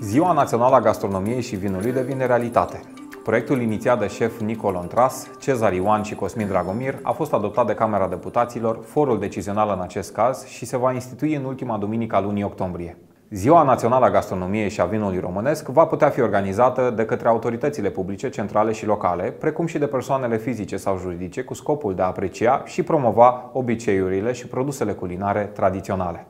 Ziua Națională a Gastronomiei și Vinului devine realitate. Proiectul inițiat de șef Nicol Ontras, Cezar Ioan și Cosmin Dragomir a fost adoptat de Camera Deputaților, forul decizional în acest caz și se va institui în ultima duminică a lunii octombrie. Ziua Națională a Gastronomiei și a Vinului Românesc va putea fi organizată de către autoritățile publice, centrale și locale, precum și de persoanele fizice sau juridice, cu scopul de a aprecia și promova obiceiurile și produsele culinare tradiționale.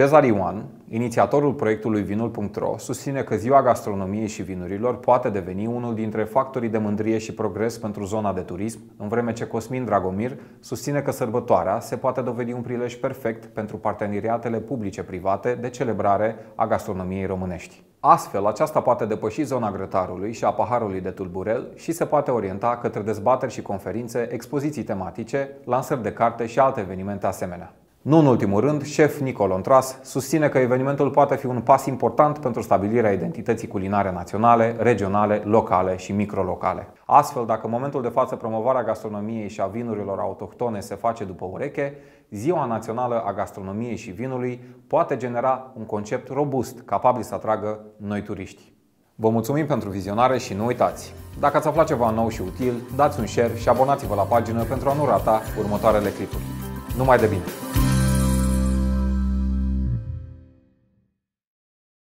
Cezar Ioan, inițiatorul proiectului Vinul.ro, susține că ziua gastronomiei și vinurilor poate deveni unul dintre factorii de mândrie și progres pentru zona de turism, în vreme ce Cosmin Dragomir susține că sărbătoarea se poate dovedi un prilej perfect pentru parteneriatele publice-private de celebrare a gastronomiei românești. Astfel, aceasta poate depăși zona grătarului și a paharului de tulburel și se poate orienta către dezbateri și conferințe, expoziții tematice, lansări de carte și alte evenimente asemenea. Nu în ultimul rând, șef Nicol Ontras susține că evenimentul poate fi un pas important pentru stabilirea identității culinare naționale, regionale, locale și microlocale. Astfel, dacă în momentul de față promovarea gastronomiei și a vinurilor autohtone se face după ureche, Ziua Națională a Gastronomiei și Vinului poate genera un concept robust, capabil să atragă noi turiști. Vă mulțumim pentru vizionare și nu uitați! Dacă ați aflat ceva nou și util, dați un share și abonați-vă la pagină pentru a nu rata următoarele clipuri. Numai de bine!